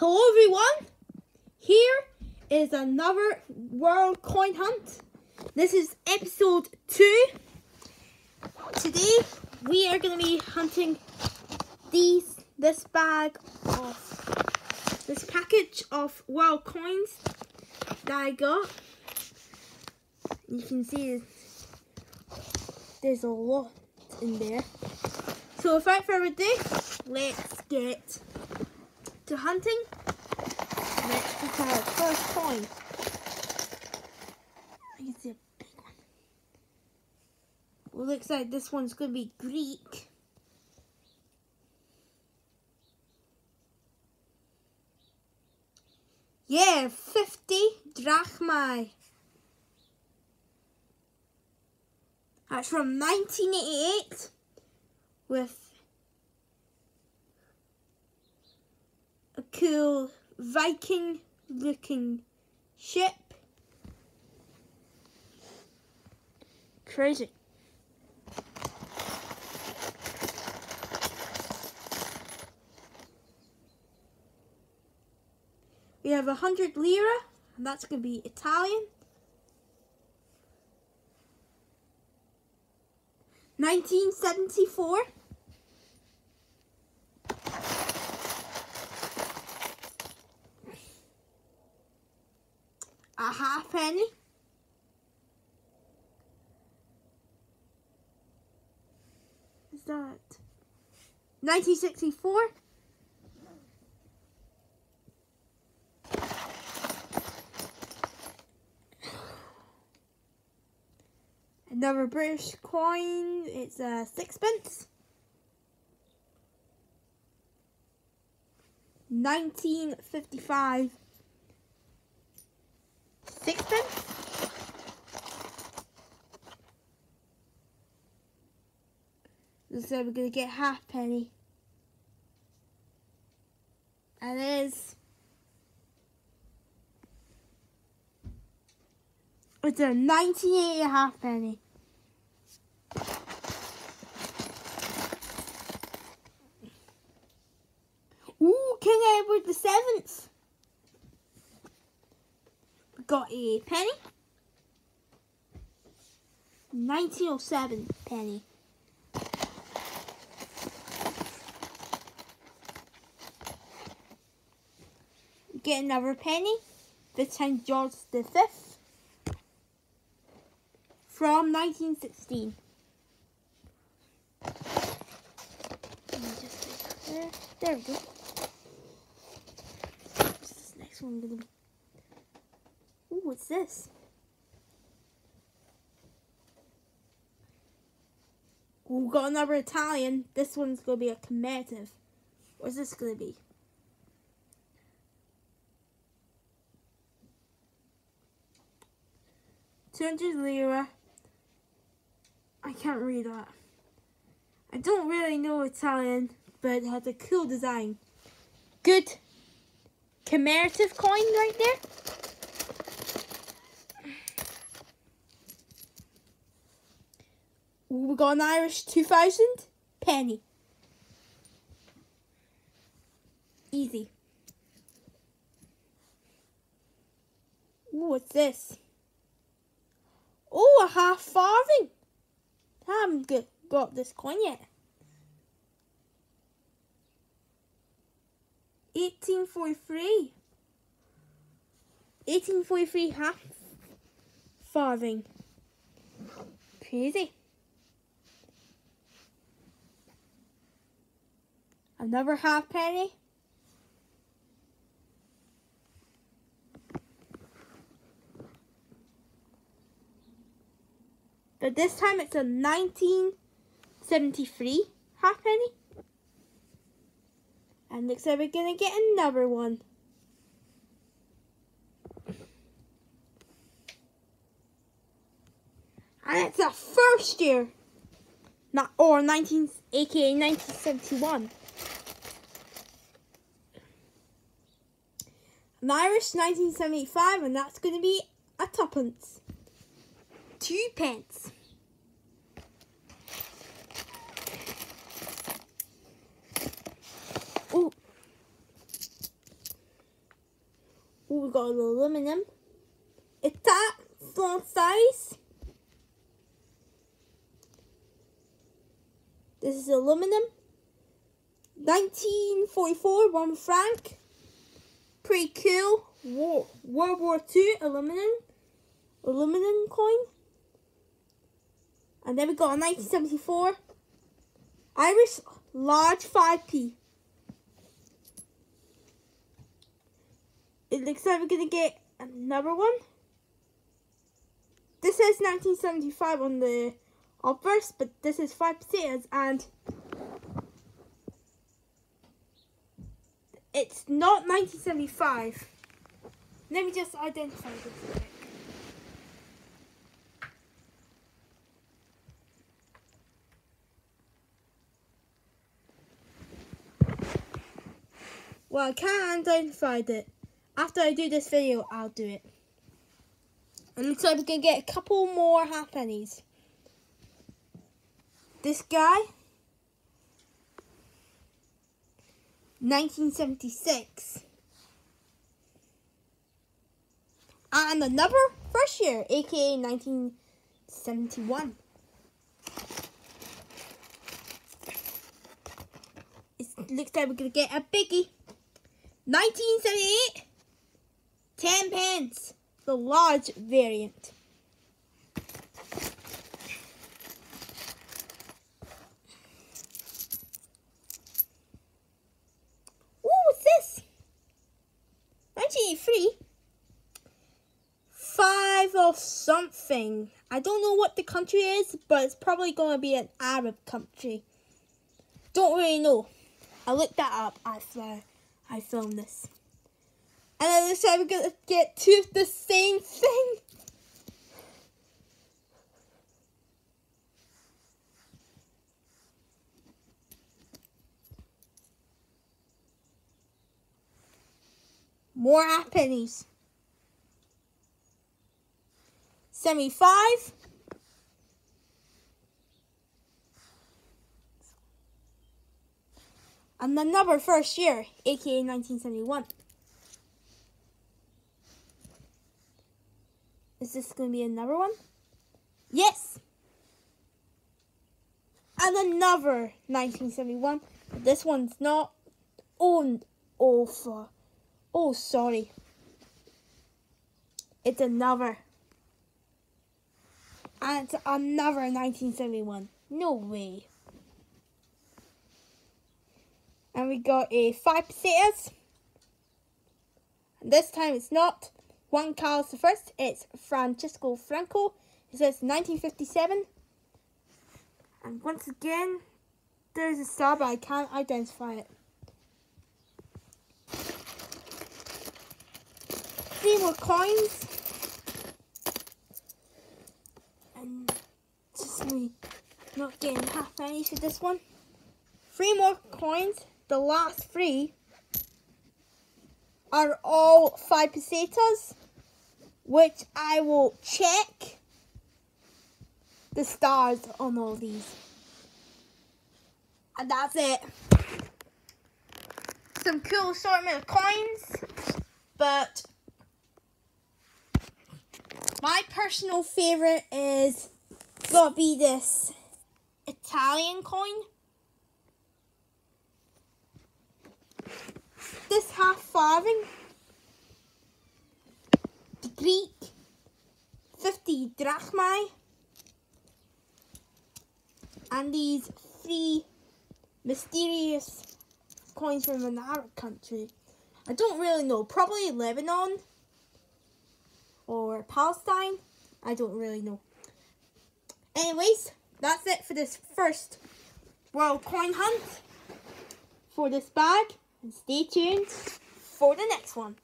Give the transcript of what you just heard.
Hello everyone! Here is another World Coin Hunt. This is episode 2. Today we are going to be hunting these, this bag of, this package of World Coins that I got. You can see there's a lot in there. So without further ado, let's get to hunting. Let's pick our first coin. I can see a big one. Well, looks like this one's going to be Greek. Yeah, 50 drachmae. That's from 1988 with a cool Viking looking ship. Crazy. We have a hundred lira, and that's going to be Italian. 1974. A half penny. Is that 1964? Another British coin, it's a sixpence. 1955 sixpence. So we're gonna get half penny. And there's it's a 98 half penny. Ooh, King Edward the Seventh. Got a penny. 1907 penny. Get another penny. This time George the Fifth. From 1916. There, there we go. What's this next one gonna be? Ooh, what's this? Ooh, we got another Italian. This one's gonna be a commemorative. What's this gonna be? Two hundred lira. I can't read that. I don't really know Italian, but it has a cool design. Good commemorative coin right there. We got an Irish 2000 penny. Easy. Ooh, what's this? Oh, a half farthing. I haven't got this coin yet. 1843. 1843 half farthing. Crazy. Another half penny. But this time it's a 1973 half penny. And looks like we're gonna get another one. And it's a first year. Not or 19 aka 1971. An Irish 1975 and that's gonna be a tuppence. Two pence. Oh, we got an aluminum. It's that font size. This is aluminum. 1944, one franc. Pretty cool. War, World War II aluminum. Aluminum coin. And then we got a 1974 Irish large 5p. It looks like we're going to get another one. This says 1975 on the obverse, but this is 5 pesetas and it's not 1975. Let me just identify this. Well, I can't identify it. After I do this video, I'll do it. And looks like we're going to get a couple more half pennies. This guy, 1976. Ah, and another first year, aka 1971. It looks like we're to get a biggie. 1978, 10 pence, the large variant. Ooh, what's this? 1983. Five of something. I don't know what the country is, but it's probably going to be an Arab country. Don't really know. I looked that up after I filmed this. And then this time we're going to get to the same thing. More half pennies. 75. And the number first year, aka 1971. Is this going to be another one? Yes! And another 1971. This one's not. Oh, oh, for, oh, sorry. It's another. And it's another 1971. No way. And we got a five. And this time it's not Juan Carlos I, it's Francisco Franco. It says 1957. And once again, there's a star, but I can't identify it. Three more coins. And just me not getting half pennies for this one. Three more coins. The last three are all five pesetas, which I will check the stars on all these. And that's it. Some cool assortment of coins, but my personal favorite is gonna be this Italian coin. This half farthing, the Greek 50 drachmae, and these three mysterious coins from an Arab country. I don't really know, probably Lebanon or Palestine. I don't really know. Anyways, that's it for this first World Coin Hunt for this bag. And stay tuned for the next one.